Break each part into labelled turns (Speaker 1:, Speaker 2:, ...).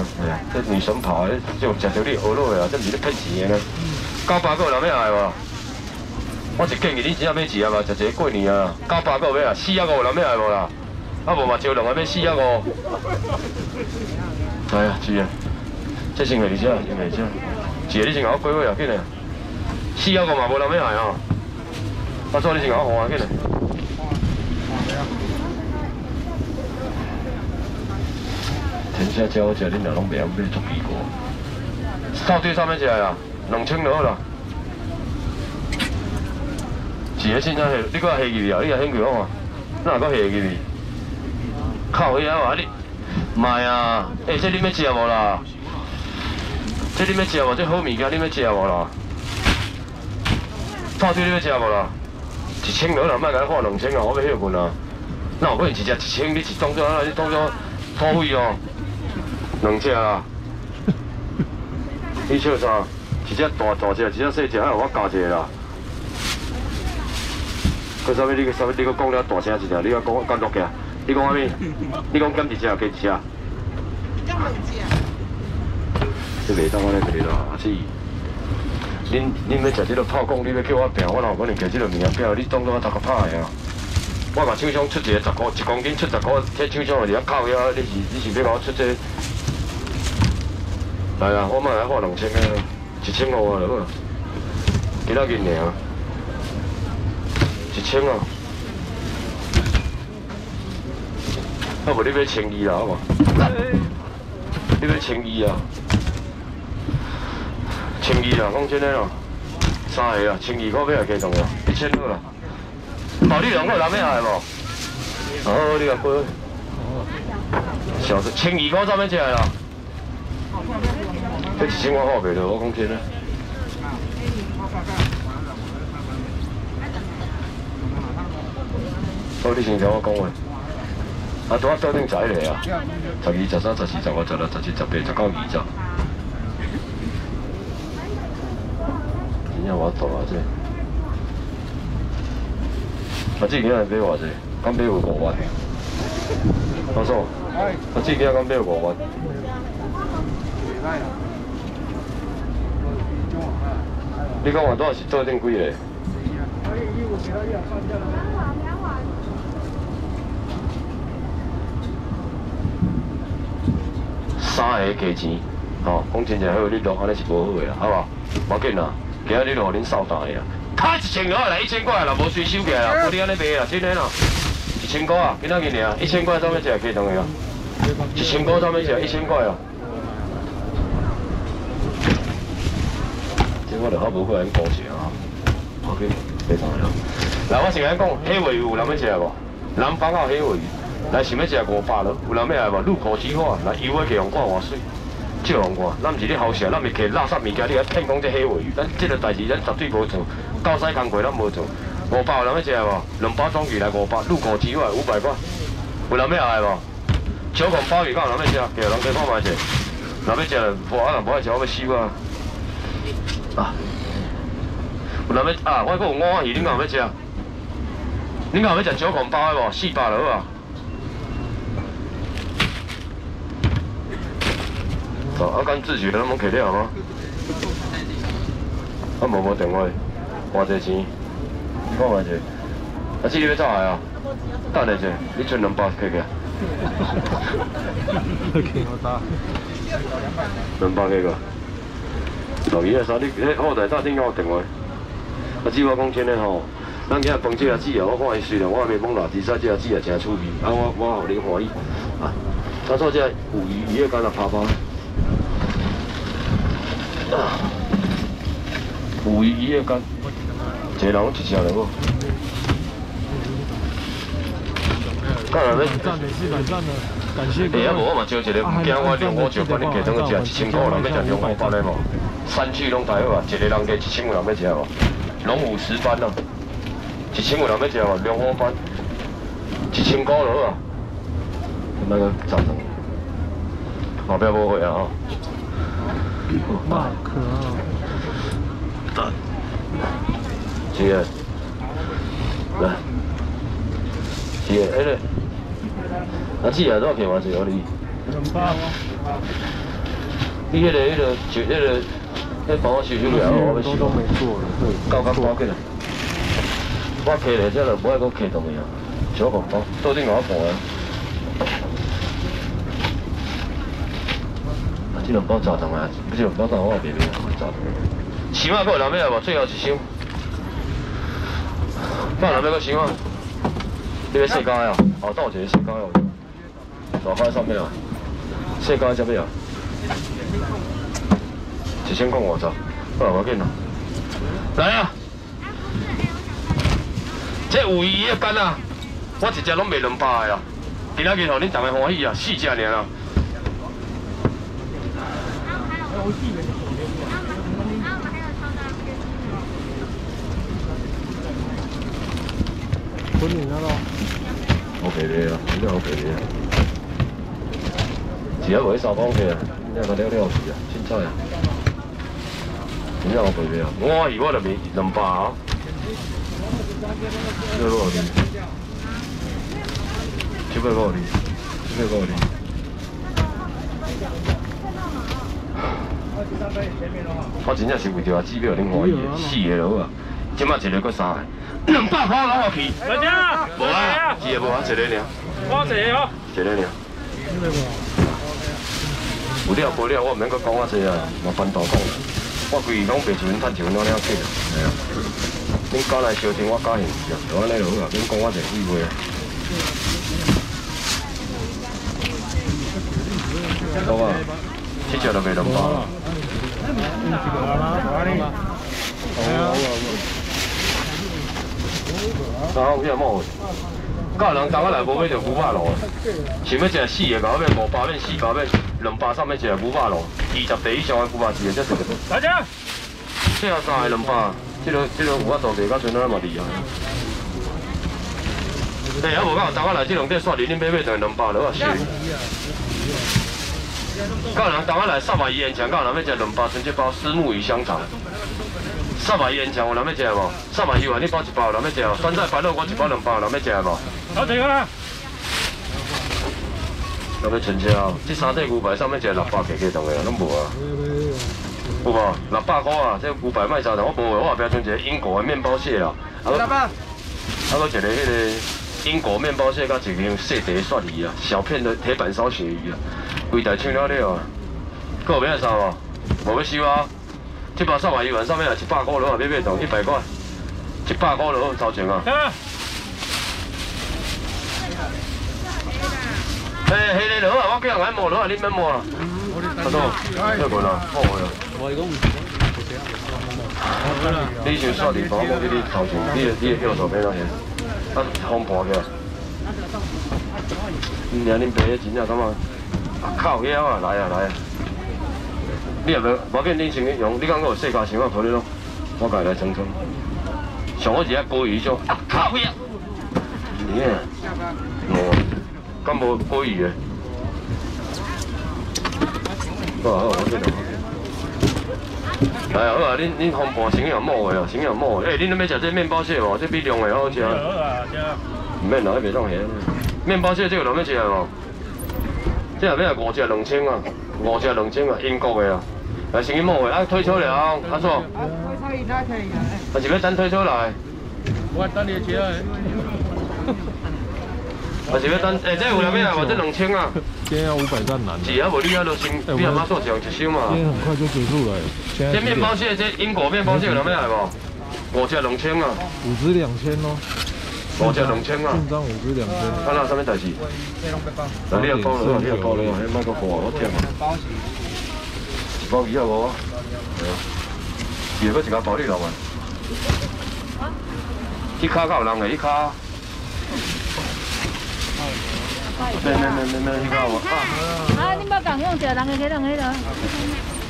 Speaker 1: 啊，系啊，这女神跑，就食到你学落的啊，这毋是咧骗钱的呢。九百个有人要来无？我是建议你真正要钱啊嘛，食一个过年啊，九百个咩啊，四百个有人要来无啦？啊无嘛，招两个咩四百个。哎呀，是啊，这先系你先，先系先，是你先甲我规划要紧的，四百个嘛无人咩来哦。啊，所以你先甲我换要紧的。天下叫我食，恁若拢袂晓买足奇怪。到底上面食啊？两千就好啦。是啊，现在下，你搁下去啊？你也兴趣我看，哪搁下去？靠遐话你，唔系啊？诶，这你要食无啦？这你要食无？这好物件你要食无啦？到底你要食无啦？一千就好啦，莫甲你看两千啊！我要休困啊。那有可能一只一千，你是当作啊？你当作土匪哦？两只啦，你笑啥？一只大大只，一只小只，还有我加一个啦。佮啥物？你佮啥物？你佮讲了大声一点，你佮讲我监督嘅。你讲啥物？你讲减一只，加一只？减两只。这袂当我咧对啦，阿姊。恁恁要食这个炮工，你要叫我拼，我哪有可能叫这个名拼？你当作我头壳拍的啊？我把厂商出一个十块，一公斤出十块，这厂商就靠遐！你是你是要甲我出这？来啊！我买来花两千个，一千五啊，好，几多斤尔？一千啊！啊无你要千二啦，好无？你要千二啊？千二啊，讲真诶咯，三个啊，千二块要来加重啊，一千二啦。哦，你两块拿咩来无？哦，你个过。小子，千二块怎么起来啦？这一千我好袂了，我讲真嘞。好，你先听我讲话。啊，拄啊桌顶十一个啊，十二、十三、十四、十五、十六、十七、十八、十九、二十。真正我大啊这。啊，这今日买偌济？刚买有五万。老宋，啊，这今日刚买有五万。你讲话多少是做定几个？三个价钱，吼，讲真正好，你落安尼是无好个啦，好无？无紧啦，今日你落恁扫大个啦，卡一千块啦一千块啦，无随收起来啦，无你安尼卖啦，真诶啦，一千块啊，今仔日尔，一千块怎么食可以当个啊？一千块怎么食？一千块啊！我就好无会安讲事啊，OK，非常好。来，我先来讲，黑尾鱼有人要食无？南方有黑尾鱼，来想要食五百咯，有人要来无？入口即化，来油的给用看偌水，照用看。咱毋是咧好食，咱咪摕垃圾物件，你来骗讲这黑尾鱼，咱这个代志咱绝对无做，高西工课咱无做。五百有人要食无？两包装鱼来五百，入口即化五百块，有人要来无？小孔鲍鱼有人要食？叫人去看卖者，人要食，无啊人无爱食，我要死啊！啊！有人要啊？我还有五花鱼，恁敢有要食？恁敢有要食九孔包的无？四百就好啊！哦，啊，敢自取，咱冇摕了吗？啊，无无电话，偌济钱？看下者，啊，这你要走来啊？等下者，你存两百块个。
Speaker 2: OK，我打。
Speaker 1: 两百几个？老爷啊，三？你迄后台打电话电话。啊，只我讲真诶吼，咱今日饭这下子啊，我看伊虽然我还没讲辣，至少这下子也真趣味。啊，我我互你欢喜。啊，他说这五鱼鱼也干了趴趴。啊，五鱼鱼也干，一个人一只了无？干了没？
Speaker 2: 赞的，是蛮赞的，感谢各位。
Speaker 1: 哎，啊无我嘛招一个，唔惊我两火酒把你加上去食，一千块人要食两火班的无？三区拢大好啊，一个人加一千五人要食无？拢五十班咯，一千五人要食无？两火班，一千块就好啊。那个赞成，后壁无会啊吼。
Speaker 2: 马克啊，
Speaker 1: 是个，来，是个，哎嘞，啊，姊啊，多少钱嘛？是我哩？
Speaker 2: 两百哦。
Speaker 1: 你迄个、迄个、就迄个，迄帮我收收了，我要收。
Speaker 2: 都没做了，对，
Speaker 1: 到刚包起来，我摕来这了，不爱搁摕东西啊，小红包，到顶我盘啊。啊，这两包炸糖啊，不是两包炸我也袂买，炸糖。起码够人要来无？最后一箱。放人要搁箱啊？你要细胶啊？哦，倒一个细胶哦。大块上面啊，细胶这边啊。一千块五十，好啦，我紧啦。来啊！这五一一干啊，我一只拢卖两百的啊。今仔日吼恁大家欢喜啊，四只尔啊。
Speaker 2: 婚礼那咯，
Speaker 1: 好便宜啊，真正好便宜啊！只要袂三包去啊，你个了了去啊，凊彩啊，真正好便宜啊！我鱼我就卖两百啊。这个五厘，七百五厘，七百五厘。我真正是为着啊，指标恁欢喜的，四个就好啊，即摆一个搁三个，两百块攞落去。
Speaker 3: 大家，
Speaker 1: 无啊，一个无啊，一个尔，
Speaker 3: 我这哦，
Speaker 1: 一个尔。有了无了，我毋免搁讲啊济啊，麻烦大讲啦。我规日拢白做恁趁钱，拢了去啦。系啊，恁交来烧钱，我交现就安尼就好啊，恁讲我济废话啊。好啊，七只就卖两百啦。然后有某，教人当我来无买着牛肉路，想要食四个，搞变五百变四百变两百上面食牛肉路，二十地以上的牛肉是会才食得到。
Speaker 3: 大家，
Speaker 1: 这后三个两百，这个这个有法度地甲像咱嘛厉害。对，啊无讲当我来这两块刷零零买买等两百了，我是。教人当我来三百一元强，教人要食两百春节包丝木鱼香肠。三百烟肠有人要食无？三百一元你包一包，有人要食无？酸菜白肉我一包两包，有人要食无？
Speaker 3: 好这个啦，
Speaker 1: 有要存车哦，这三块牛排上面食六百起起动的啊，拢无啊？有无？六百块啊，这牛排卖啥的？我无的，我后壁存一个英国的面包蟹啊，啊个，啊个一个迄个英国面包蟹，甲一个细茶蒜鱼啊，小片的铁板烧鳕鱼啊，规台抢了了啊！搁有要啥无？无要收啊！这包三百一元上面啊一百块了啊，要买动一百块，一百块了超前啊！
Speaker 3: 啊，
Speaker 1: 嘿，迄个就好啊，我叫人来摸了啊，你免摸啊。阿叔，咩款啊？好个啊。你想刷地方，我给你头前，你的你的票数变哪样？啊，风盘起来。你娘恁爸的钱啊，感觉啊靠腰啊，来啊来啊！你也无，无紧恁先去用，你讲我有世界想法抱你咯，我家来称称。上好是啊鲑鱼种，啊靠呀！你啊，无，敢无鲑鱼的？好啊好啊，我见到。来啊，好啊，恁恁风盘先用摸的哦，先用摸的。诶，恁要食这面包蟹无？这比凉的好食。
Speaker 3: 好啊，这
Speaker 1: 唔免啦，迄袂当咸。面包蟹这个有人要食无？这后面系五只两千啊，五只两千啊，英国的啊。来先去摸的，啊退出了，阿叔，还是要等退出来？
Speaker 3: 我等你车。
Speaker 1: 还是要等？诶，这有人要来无？这两千啊，
Speaker 2: 今天要五百站难的，
Speaker 1: 是啊，无你啊，就先你阿妈做上一箱嘛
Speaker 2: 今。天很快就结束了，
Speaker 1: 这面包蟹，这英国面包蟹有人要来无？五只两千啊，
Speaker 2: 五只两千哦，
Speaker 1: 五只两千啊。
Speaker 2: 进账五只两千，
Speaker 1: 看到什么代志？来，你也讲了，你也讲了，迄莫搁讲我忝啊。一包二啊无？系啊。二个包你留啊。迄卡较有人诶，迄卡。咩咩咩咩咩，迄卡有无？啊，
Speaker 4: 啊，你莫共用着，人个迄人迄个。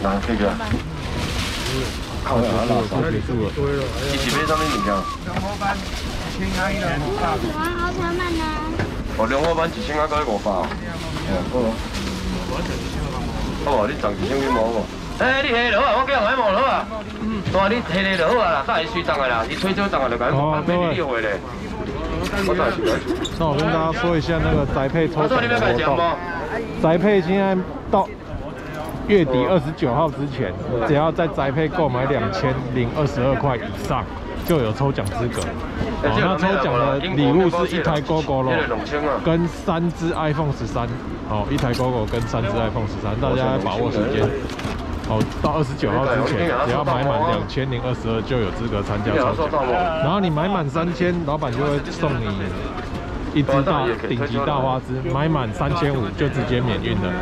Speaker 1: 哪去个？靠呀，拉手。
Speaker 2: 结束了，
Speaker 1: 伊是买啥物物件？
Speaker 4: 喜欢奥特曼呢？
Speaker 1: 哦，两伙班一千啊，到五百哦。哦，好。好啊，你赚一千几毛无？哎，你下落啊，我叫人来摸落啊。嗯。大你下下就好啊啦，你回咧。我当然是来。
Speaker 2: 那我跟大家说一下那个宅配抽
Speaker 1: 他说
Speaker 2: 奖
Speaker 1: 你要买奖
Speaker 2: 的活动，宅配现在到月底二十九号之前，只要在宅配购买两千零二十二块以上，就有抽奖资格。哦，那抽奖的礼物是一台 GoGo 咯，跟三只 iPhone 十三。哦，一台 GoGo 跟三只 iPhone 十三，大家要把握时间。哦，到二十九号之前，只要买满两千零二十二就有资格参加抽奖。然后你买满三千，老板就会送你一只大顶级大花枝，买满三千五就直接免运了。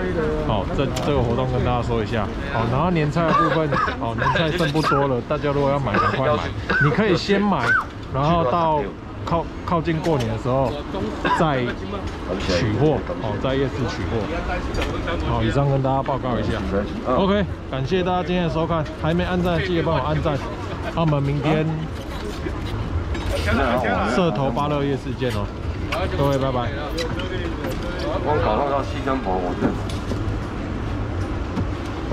Speaker 2: 好，这这个活动跟大家说一下。好，然后年菜的部分，哦，年菜剩不多了，大家如果要买，赶快买。你可以先买，然后到靠靠近过年的时候再取货。好，在夜市取货。好，以上跟大家报告一下。OK，感谢大家今天的收看，还没按赞记得帮我按赞。那我们明天社头芭乐夜市见哦。各位，拜拜。
Speaker 1: 我搞到到西江婆，我这，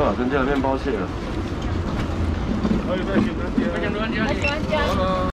Speaker 1: 啊，人家的面包屑了。